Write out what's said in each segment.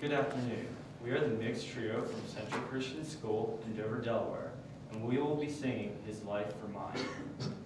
Good afternoon. We are the mixed trio from Central Christian School in Dover, Delaware, and we will be singing His Life for Mine.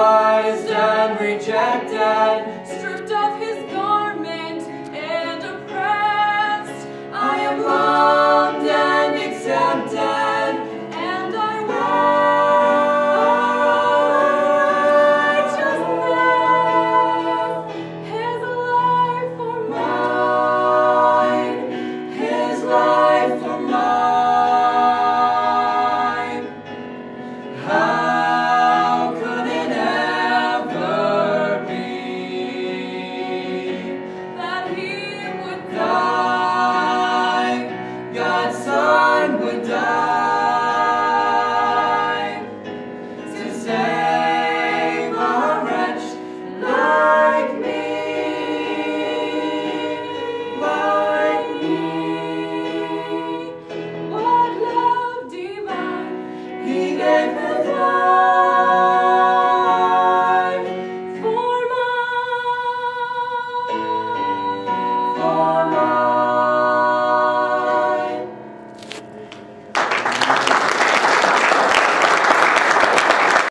despised and rejected.